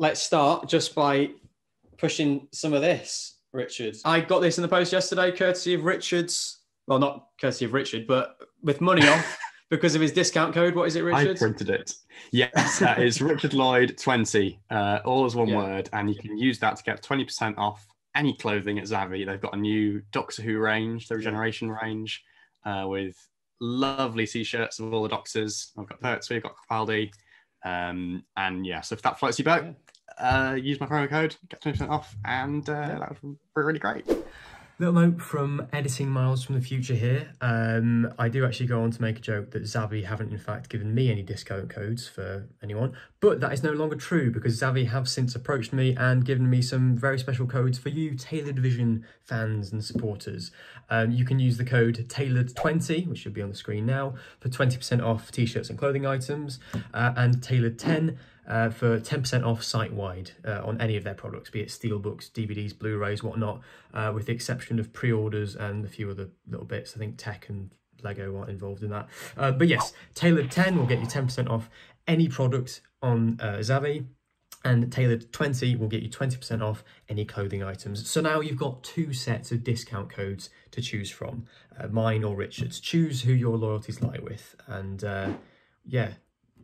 let's start just by pushing some of this, Richard. I got this in the post yesterday, courtesy of Richard's. Well, not courtesy of Richard, but with money off because of his discount code. What is it, Richard? I printed it. Yes, that is Richard Lloyd 20, uh, all as one Yeah. word. And you can use that to get 20% off any clothing at Zavvi. They've got a new Doctor Who range, the Regeneration range, uh, with lovely t shirts of all the Doctors. I've got Pertwee, I've got Capaldi. Um, and yeah, so if that floats your boat, uh, use my promo code, get 20% off, and uh, that would be really great. Little note from editing Miles from the future here. Um, I do actually go on to make a joke that Zavvi haven't in fact given me any discount codes for anyone, but that is no longer true because Zavvi have since approached me and given me some very special codes for you Taylor'd Vision fans and supporters. Um, you can use the code TAYLORD20, which should be on the screen now, for 20% off t-shirts and clothing items, uh, and TAYLORD10 uh, for 10% off site wide uh, on any of their products, be it steelbooks, DVDs, Blu rays, whatnot, uh, with the exception of pre orders and a few other little bits. I think tech and Lego aren't involved in that. Uh, but yes, Tailored 10 will get you 10% off any product on uh, Zavvi. And Tailored 20 will get you 20% off any clothing items. So now you've got two sets of discount codes to choose from uh, mine or Richard's. Choose who your loyalties lie with. And uh, yeah,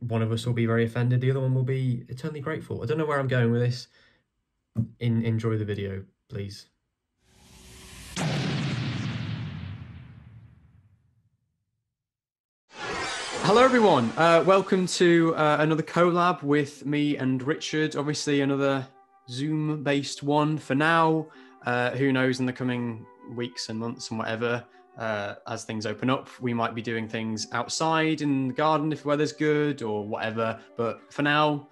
one of us will be very offended, the other one will be eternally grateful. I don't know where I'm going with this. In, enjoy the video, please. Hello, everyone. Uh, welcome to uh, another collab with me and Richard. Obviously, another Zoom based one for now. Uh, who knows in the coming weeks and months and whatever, uh, as things open up, we might be doing things outside in the garden if the weather's good or whatever. But for now,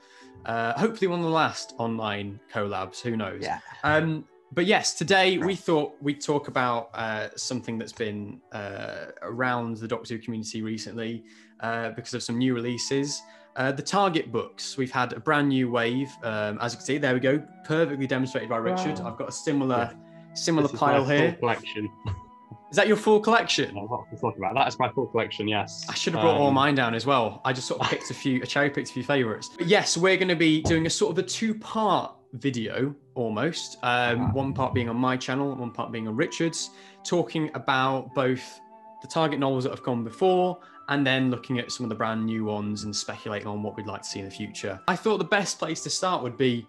uh, hopefully, one of the last online collabs. Who knows? Yeah. Um, but yes, today we thought we'd talk about uh, something that's been uh, around the Doctor Who community recently uh, because of some new releases. Uh, the Target books. We've had a brand new wave. Um, as you can see, there we go, perfectly demonstrated by Richard. I've got a similar, similar This is my pile here. collection. Is that your full collection? What are we talking about? That is my full collection, yes. I should have brought all Um, mine down as well. I just sort of picked a few, I cherry picked a few favorites. But yes, we're going to be doing a sort of a two part video almost. Um, Ah. one part being on my channel, one part being on Richard's, talking about both the target novels that have gone before and then looking at some of the brand new ones and speculating on what we'd like to see in the future. I thought the best place to start would be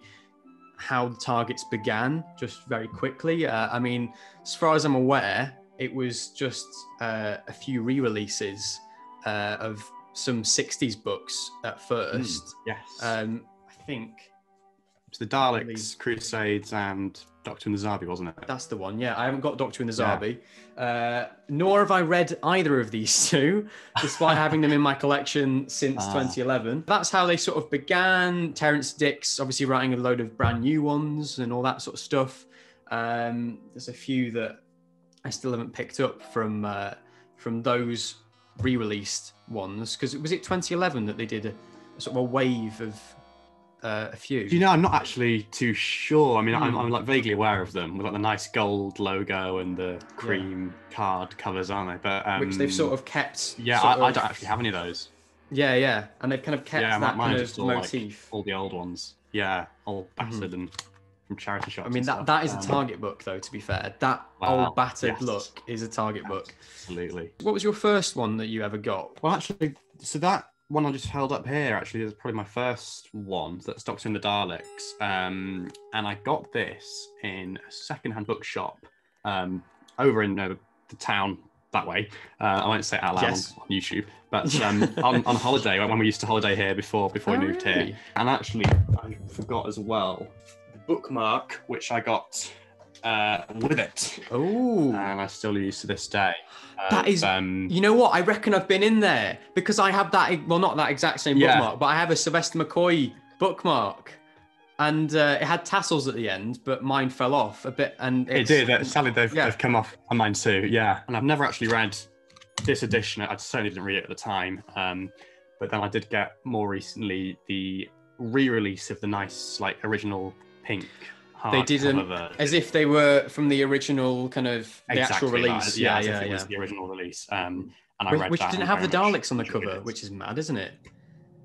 how the targets began, just very quickly. Uh, I mean, as far as I'm aware, it was just uh, a few re releases uh, of some 60s books at first. Yes. Um, I think it's the Daleks, Crusades, and Doctor and the Zarbi, wasn't it? that's the one. Yeah, I haven't got Doctor in the Yeah. Zarbi, uh, nor have I read either of these two, despite having them in my collection since Ah. 2011. That's how they sort of began. Terrance Dicks obviously writing a load of brand new ones and all that sort of stuff. Um, there's a few that I still haven't picked up from uh, from those re-released ones because was it 2011 that they did a, a sort of a wave of uh, a few. Do you know, I'm not actually too sure. I mean, I'm, Hmm. I'm like vaguely aware of them with like the nice gold logo and the cream card covers, aren't they? But um, which they've sort of kept. yeah, I, I don't actually have any of those. Yeah, yeah, and they've kind of kept yeah, that mine kind of all like all the old ones. Yeah, all battered and from charity shops. I mean, that, that is a Um, target book, though. To be fair, that Wow, old battered yes. look is a target book. Absolutely. What was your first one that you ever got? Well, actually, so that one I just held up here actually is probably my first one. That's Doctor in the Daleks, um, and I got this in a secondhand bookshop um, over in uh, the town that way. Uh, I won't say it out loud Yes. on, on YouTube, but um, on, on holiday when we used to holiday here before before Oh, we moved really? here, and actually I forgot as well bookmark which I got uh, with it, Oh, and I still use to this day. That Uh, is- um, you know what? I reckon I've been in there because I have that. Well, not that exact same Yeah. bookmark, but I have a Sylvester McCoy bookmark, and uh, it had tassels at the end, but mine fell off a bit. And It did. uh, Sadly, they've, yeah. they've come off on mine too. Yeah, and I've never actually read this edition. I certainly didn't read it at the time. Um, but then I did get more recently the re-release of the nice, like original pink. They didn't, as if they were from the original kind of the actual Exactly that, release. Yeah, Yeah, yeah, it was the original release. Um, and I Which, read which that didn't have the Daleks on the cover, which is mad, isn't it?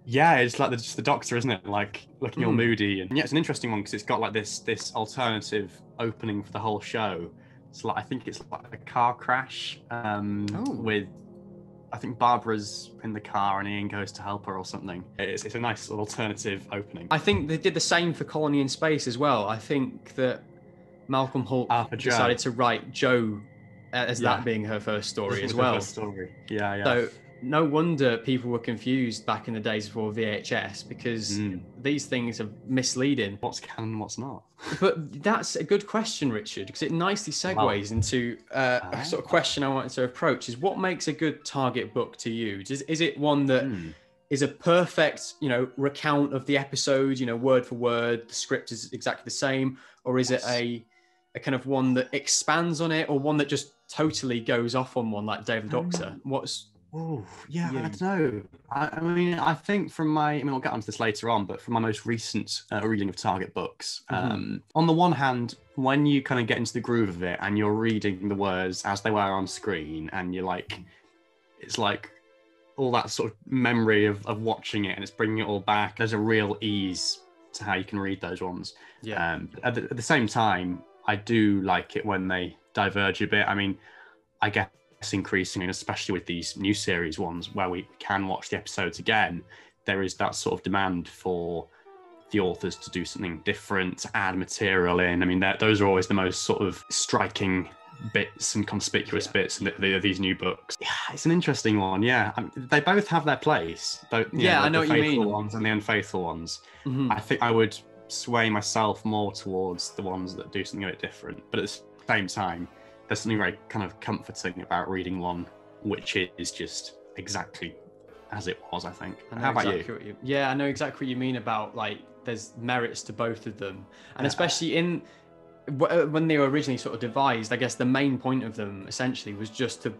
Yeah, it's like the, just the Doctor, isn't it? Like looking all Mm. moody, and yeah, it's an interesting one because it's got like this this alternative opening for the whole show. It's like I think it's like a car crash um, Oh. with. I think Barbara's in the car and Ian goes to help her or something. It's, it's a nice little alternative opening. I think they did the same for Colony in Space as well. I think that Malcolm Hulke Ah, decided to write Jo as Yeah. that being her first story as well. first Story. Yeah, yeah. So no wonder people were confused back in the days before VHS because Mm. these things are misleading. What's canon, what's not? But that's a good question, Richard, because it nicely segues into uh, a Ah. sort of question I wanted to approach: is what makes a good target book to you? Is, is it one that is Hmm. a perfect, you know, recount of the episode, you know, word for word, the script is exactly the same, or is it a a kind of one that expands on it, or one that just totally goes off on one like David Doctor? What's Oh, yeah, Yeah. I don't know. I, I mean, I think from my, I mean, we'll get onto this later on, but from my most recent uh, reading of Target books, Mhm. um, on the one hand, when you kind of get into the groove of it and you're reading the words as they were on screen, and you're like, it's like all that sort of memory of, of watching it and it's bringing it all back. There's a real ease to how you can read those ones. yeah, Um, at, the, at the same time, I do like it when they diverge a bit. I mean, I guess increasingly, and especially with these new series ones where we can watch the episodes again, there is that sort of demand for the authors to do something different, to add material in. I mean, that- those are always the most sort of striking bits and conspicuous Yeah. bits in the, the, these new books. Yeah, it's an interesting one. Yeah, I mean, they both have their place. You Yeah, the, I know the what you faithful mean. ones and the unfaithful ones. Mhm. I think I would sway myself more towards the ones that do something a bit different. But at the same time, there's something very kind of comforting about reading one which is just exactly as it was, I think. I How about exactly you? You? Yeah, I know exactly what you mean about like there's merits to both of them, and Yeah. especially in uh, when they were originally sort of devised. I guess the main point of them essentially was just to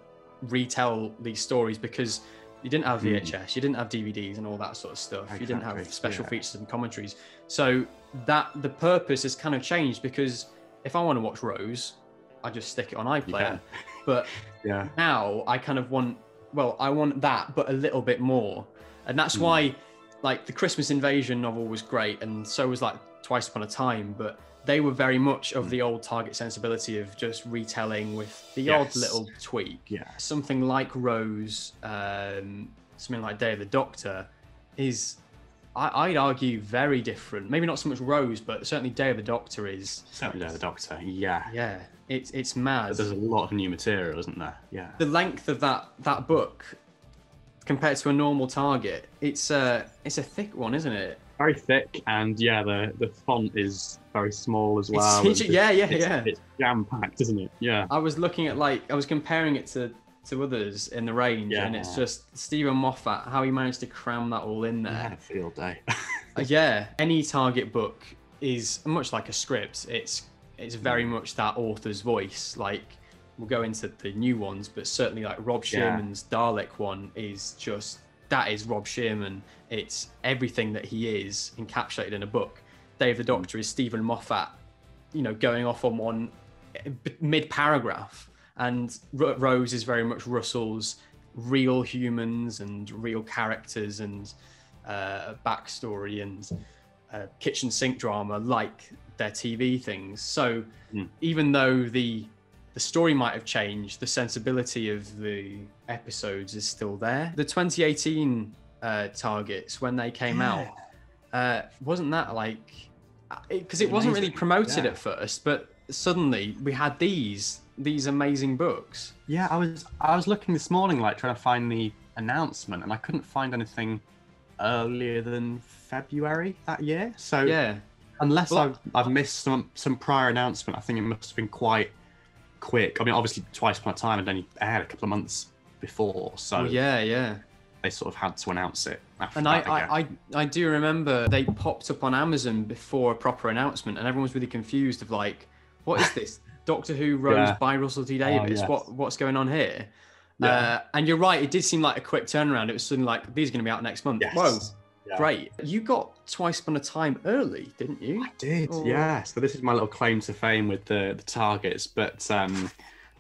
retell these stories because you didn't have Mm. VHS, you didn't have DVDs and all that sort of stuff. You didn't have special yeah. features and commentaries. So that the purpose has kind of changed because if I want to watch Rose, I just stick it on iPlayer. But Yeah. now I kind of want well, I want that, but a little bit more. And that's Mm. why like the Christmas Invasion novel was great, and so was like Twice Upon a Time, but they were very much of Mm. the old target sensibility of just retelling with the Yes. odd little tweak. Yeah. Something like Rose, um, something like Day of the Doctor is I, I'd argue very different. Maybe not so much Rose, but certainly Day of the Doctor is Certainly Day of the Doctor. Yeah. yeah, it's it's mad But there's a lot of new material, isn't there? Yeah. the length of that that book compared to a normal target it's a it's a thick one isn't it Very thick, and yeah, the, the font is very small as well. It's- yeah, yeah, it's, yeah. It's jam packed, isn't it? Yeah. i was looking at like i was comparing it to to others in the range and it's just steven moffat how he managed to cram that all in had there. A field day. Uh, yeah any target book is much like a script it's it's very mm. much that author's voice. Like we'll go into the new ones but certainly like rob Yeah. dalek one is just that is rob Shearman. it's everything that he is encapsulated in a book. Dave the mm. doctor is steven moffat you know going off on one eh, mid paragraph and R- rose is very much russell's real humans and real characters and uh, backstory and uh, kitchen sink drama like their TV things. So Mm. even though the the story might have changed, the sensibility of the episodes is still there. The 2018 uh, targets when they came out uh, wasn't that like because it wasn't really promoted yeah. at first, but suddenly we had these these amazing books. Yeah, I was I was looking this morning, like trying to find the announcement, and I couldn't find anything earlier than February that year. So Yeah, unless Well, I've I've missed some some prior announcement, I think it must have been quite quick. I mean, obviously, twice upon a time had only aired a couple of months before, so yeah, yeah. they sort of had to announce it. After And I. I, I, I do remember they popped up on Amazon before a proper announcement, and everyone was really confused of like, what is this? Doctor Who Rose Yeah. by Russell T Davies. yes. What what's going on here? Yeah. Uh, and you're right, it did seem like a quick turnaround. It was suddenly like these are going to be out next month. Yes. Whoa, Yeah. great! You got Twice Upon a Time early, didn't you? I did, Oh. yeah. So this is my little claim to fame with the the targets, but um,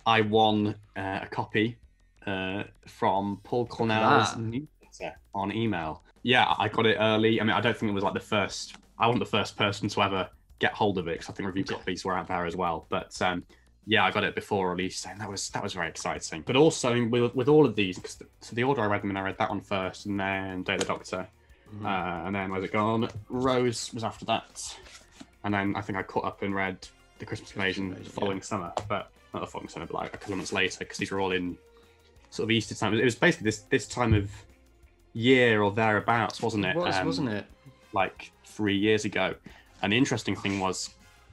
I won uh, a copy uh, from Paul Cornell's newsletter on email. yeah, I got it early. I mean, I don't think it was like the first. I wasn't the first person to ever get hold of it because I think review copies were out there as well. But um, yeah, I got it before release, and that was that was very exciting. But also with with all of these, because the, so the order I read them in, I read that one first, and then Day of the Doctor, Mm-hmm. uh, and then where's it gone? Rose was after that, and then I think I caught up and read the Christmas Invasion the following summer, but not the following summer, but like a couple of months later, because these were all in sort of Easter time. It was basically this this time of year or thereabouts, wasn't it? It was, Um, wasn't it? like three years ago. And the interesting thing was,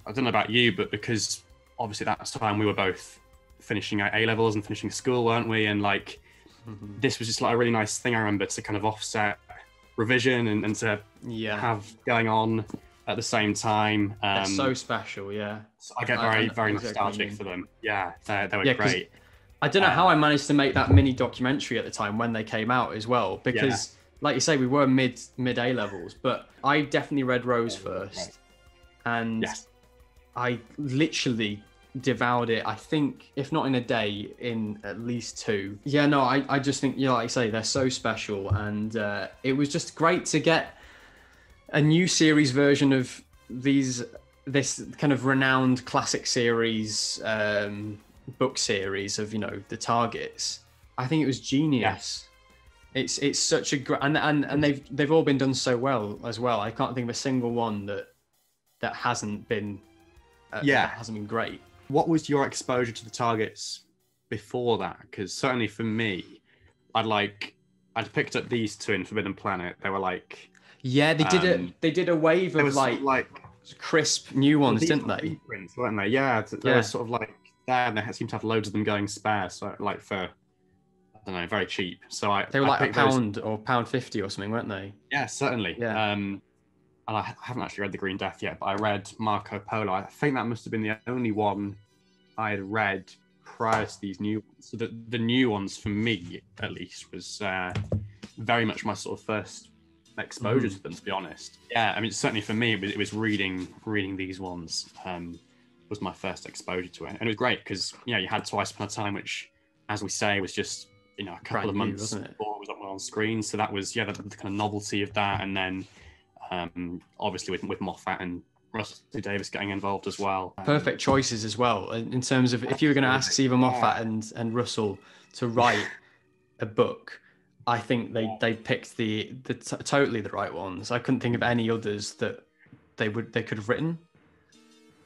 I don't know about you, but because obviously that time we were both finishing our A levels and finishing school, weren't we? And like Mhm. this was just like a really nice thing I remember to kind of offset revision and, and to Yeah. have going on at the same time. Um, They're so special, yeah. so I get very, I- very exactly nostalgic for them. Yeah, they, they were Yeah, great. I don't know Uh, how I managed to make that mini documentary at the time when they came out as well, because, like you say, we were mid mid A levels, but I definitely read Rose first, and Yes. I literally devoured it. I think, if not in a day, in at least two. Yeah, no, I, I just think, yeah, like I say, they're so special, and uh, it was just great to get a new series version of these this kind of renowned classic series um, book series of you know the targets. I think it was genius. Yes. It's it's such a great and, and and they've they've all been done so well as well. I can't think of a single one that that hasn't been uh, Yeah. that hasn't been great. What was your exposure to the targets before that? Because certainly for me, I'd like I'd picked up these two in Forbidden Planet. They were like Yeah, they did a Um, they did a wave of like like crisp new ones, didn't they? reprints, weren't they? Yeah, they Yeah. were sort of like there, and they seemed to have loads of them going spare. So like for I don't know, very cheap. So I They were I like a picked those- pound or pound fifty or something, weren't they? Yeah, certainly. Yeah. Um, and I haven't actually read The Green Death yet, but I read Marco Polo. I think that must have been the only one I had read prior to these new ones. So the, the new ones, for me at least, was uh, very much my sort of first exposure Mhm. to them, to be honest. Yeah, I mean, certainly for me, it was, it was reading reading these ones um, was my first exposure to it. And it was great because, you know, you had Twice Upon a Time, which, as we say, was just, you know, a couple Brand of months before it was on screen. So that was, yeah, the, the kind of novelty of that. And then um, obviously with, with Moffat and Russell T Davies getting involved as well. Um, perfect choices as well in in terms of if you were going to ask Steven Moffat and and Russell to write a book, I think they they picked the the t- totally the right ones. I couldn't think of any others that they would they could have written.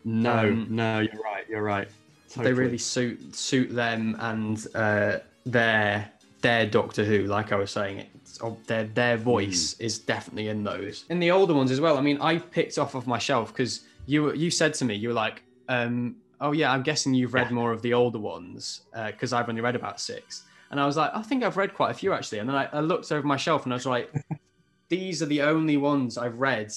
No, Um, no, you're right. You're right. They really suit suit them and uh, their their Doctor Who. Like I was saying, it's, oh, their their voice is definitely in those. In the older ones as well. I mean, I picked off of my shelf because you you said to me you were like, um, "Oh yeah, I'm guessing you've read Yeah. more of the older ones because I've only read about six. And I was like, I think I've read quite a few actually. And then I, I looked over my shelf and I was like, these are the only ones I've read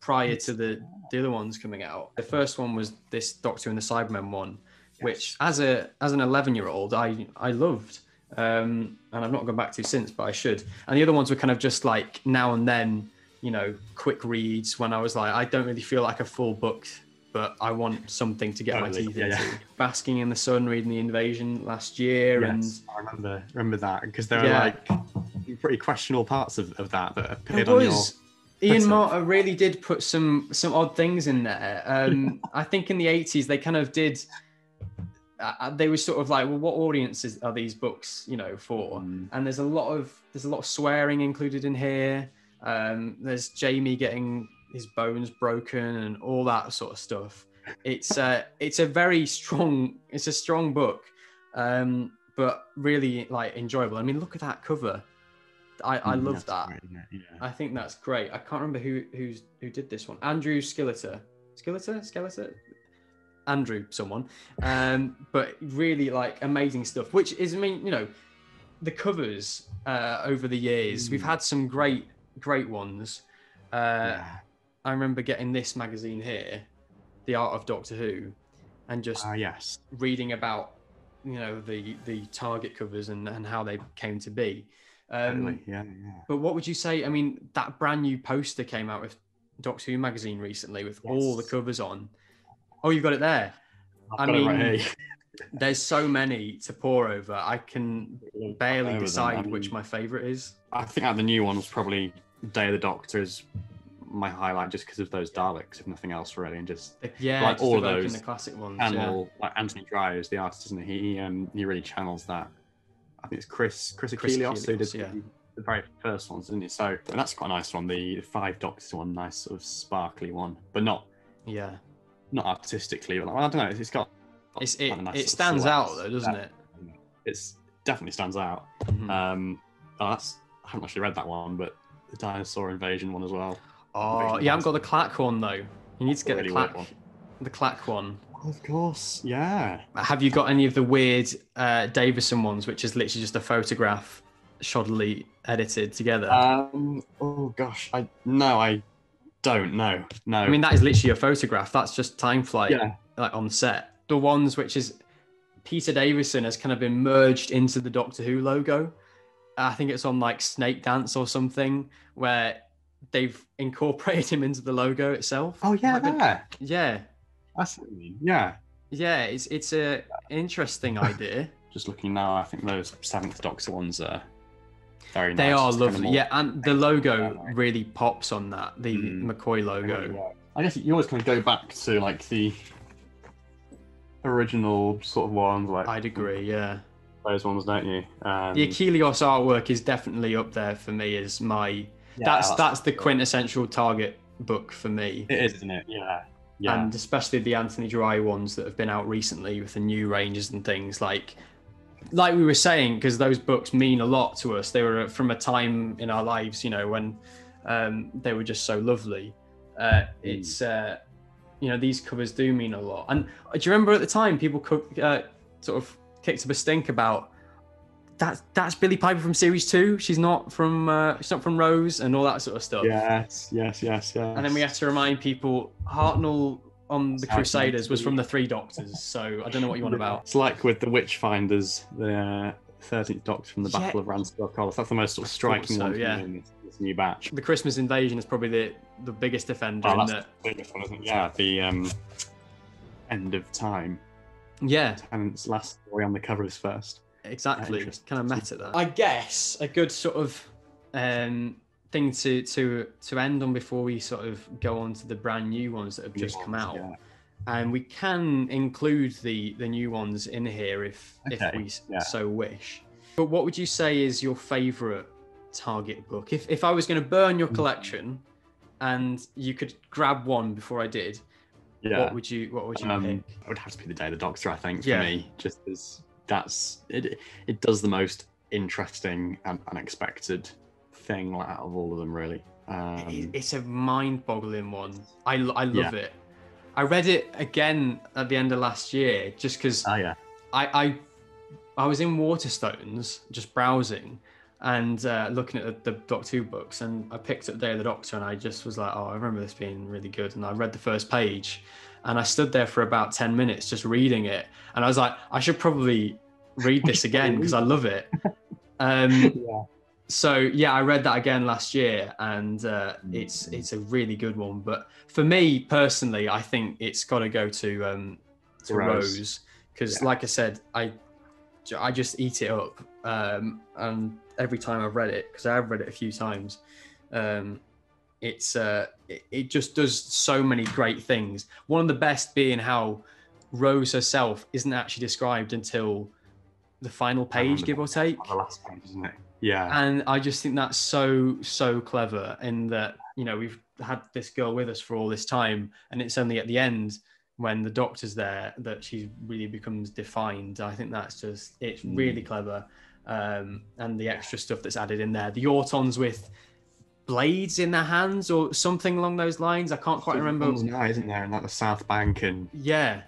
prior to the the other ones coming out. The first one was this Doctor and the Cybermen one, which as a as an 11 year old I I loved. Um, and I've not gone back to since, but I should. And the other ones were kind of just like now and then, you know, quick reads when I was like, I don't really feel like a full book, but I want something to get my teeth yeah, into. yeah. Basking in the sun, reading the Invasion last year, Yes, I remember remember that because there Yeah. are like pretty questionable parts of, of that that appeared on your. Ian. Marter really did put some some odd things in there. Um, I think in the 80s they kind of did. Uh, they were sort of like, well, what audiences are these books, you know, for? Mm. and there's a lot of there's a lot of swearing included in here. Um, there's Jamie getting his bones broken and all that sort of stuff. It's uh, it's a very strong it's a strong book, um, but really like enjoyable. I mean, look at that cover. I, I Mm, love that. great? Yeah. I think that's great. I can't remember who who's who did this one. Andrew Skilleter. Skilleter? Skeletor? Andrew, someone. Um, but really like amazing stuff. Which is, I mean, you know, the covers uh, over the years. We've Mm. had some great, great ones. Uh, yeah. I remember getting this magazine here, The Art of Doctor Who, and just Ah, yes. reading about, you know, the the target covers and, and how they came to be. Um, Totally. Yeah, yeah. but what would you say? I mean, that brand new poster came out with Doctor Who magazine recently with all the covers on. Oh, you've got it there. I've I right mean, here. There's so many to pour over. I can barely decide I which my favorite is. I think that the new one was probably Day of the Doctor is my highlight just because of those Daleks, if nothing else, really, and just Yeah, Like just all of those the classic ones. channel like Anthony Dry is the artist, isn't he? He um he really channels that. I think it's Chris Chris Chris Achilleos who did yeah. the, very first ones, isn't it? So and that's quite a nice one. The five Doctors one, nice sort of sparkly one, but not Yeah, yeah. Not artistically. But like, I don't know. It's got It's, it it stands out though, doesn't Yeah. it? It's definitely stands out. Mhm. Um, oh, that's I haven't actually read that one, but the dinosaur invasion one as well. oh, you haven't got the Clack one though. You need to get Really the Clack, one. the Clack one. Of course, yeah. Have you got any of the weird uh, Davison ones, which is literally just a photograph shoddily edited together? Um. Oh gosh, I no, I don't know. No. I mean, that is literally a photograph. That's just time flight, yeah. like on set. The ones which is Peter Davison has kind of been merged into the Doctor Who logo. I think it's on like Snakedance or something, where they've incorporated him into the logo itself. Oh yeah, there. Yeah, That's what I mean. Yeah. yeah. It's it's a interesting idea. Just looking now, I think those Seventh Doctor ones are very nice. They are It's kind of lovely. Yeah, and the logo really pops on that. The Mm. McCoy logo. I guess you always kind of go back to like the original sort of ones, like I'd agree. Yeah. those ones, don't you? Um, The Achilleos artwork is definitely up there for me as my yeah, that's that's the quintessential target book for me. It is, isn't it? Yeah. Yeah. And especially the Anthony Dry ones that have been out recently with the new ranges and things like like we were saying because those books mean a lot to us. They were from a time in our lives, you know, when um, they were just so lovely. Uh, it's uh, you know these covers do mean a lot. And uh, do you remember at the time people cook, uh, sort of kicked up a stink about that? That's Billie Piper from series two. She's not from uh, she's not from Rose and all that sort of stuff. yes, yes, yes, yes. And then we had to remind people Hartnell on the Sorry, Crusaders was from the Three Doctors. So I don't know what you want about. It's like with the Witchfinders, the Thirteenth Doctor from the Yeah. Battle of Ranskoor Av Kolos. That's the most sort of striking so, one yeah. in this, this new batch. The Christmas Invasion is probably the the biggest offender Oh, in that's that. the biggest one, isn't it? Yeah, the um, end of time. Yeah, Tennant's last story on the cover is first. exactly. Kind of met at that. I guess a good sort of um, thing to to to end on before we sort of go on to the brand new ones that have just come out. Yeah. and we can include the the new ones in here if if we yeah. so wish but what would you say is your favorite target book if if i was going to burn your collection and you could grab one before i did Yeah. what would you what would you um, pick it would have to be the Day of the Doctor, I think, for Yeah. me. Just as that's it. It does the most interesting and unexpected thing out of all of them, really. Um, it's a mind-boggling one i, I love Yeah. it i read it again at the end of last year just because oh yeah, I, I I was in Waterstones just browsing and uh, looking at the, the Doctor Who books, and I picked up Day of the Doctor, and I just was like, oh, I remember this being really good. And I read the first page, and I stood there for about ten minutes just reading it, and I was like, I should probably read this again because I love it. Um, yeah. So yeah, I read that again last year, and uh, Mm. it's it's a really good one. But for me personally, I think it's got to go to um, to Rose. Rose because, Yeah. like I said, I I just eat it up, um, and every time I've read it, because I've read it a few times, um, it's uh, it, it just does so many great things. One of the best being how Rose herself isn't actually described until the final page, give or take the last page, isn't it? Yeah. and I just think that's so so clever in that you know we've had this girl with us for all this time, and it's only at the end when the doctor's there that she really becomes defined. I think that's just it's Mm. really clever, um, and the extra stuff that's added in there. The Autons with blades in their hands or something along those lines. I can't quite remember. Now, isn't there? And like the South Bank and Yeah,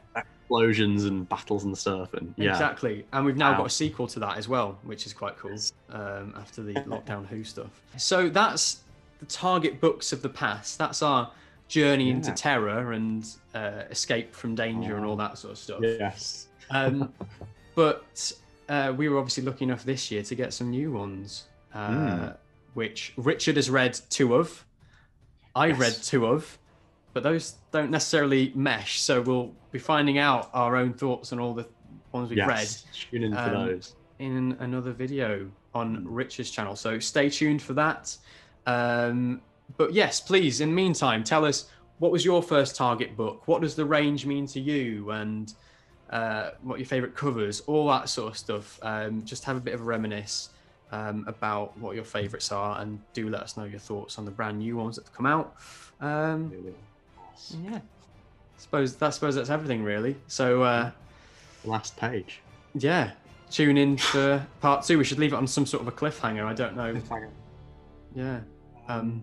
explosions and battles and stuff. And yeah, Exactly. And we've now Wow. got a sequel to that as well, which is quite cool um, after the Lockdown Who stuff. So that's the target books of the past. That's our journey into terror and uh, escape from danger and all that sort of stuff. yes. Um, but uh, we were obviously lucky enough this year to get some new ones, uh, Mm. which Richard has read two of. I Yes. read two of, but those don't necessarily mesh. So we'll be finding out our own thoughts on all the ones we've read Yes. Tune in for Um, those. in another video on Mm. Richard's channel. So stay tuned for that. Um, but yes, please, in the meantime, tell us what was your first target book? What does the range mean to you? And uh, what your favorite covers, all that sort of stuff. Um, just have a bit of a reminisce um, about what your favorites are and do let us know your thoughts on the brand new ones that have come out. Um, yeah, I suppose, I suppose that's everything really. So, uh, Last page. yeah, tune in for part two. We should leave it on some sort of a cliffhanger. I don't know. Cliffhanger. Yeah. Um,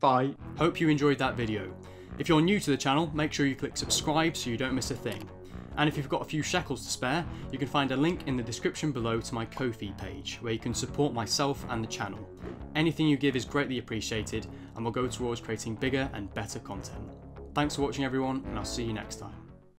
bye. Hope you enjoyed that video. If you're new to the channel, make sure you click subscribe so you don't miss a thing. And if you've got a few shekels to spare, you can find a link in the description below to my Ko-fi page, where you can support myself and the channel. Anything you give is greatly appreciated and will go towards creating bigger and better content. Thanks for watching everyone, and I'll see you next time.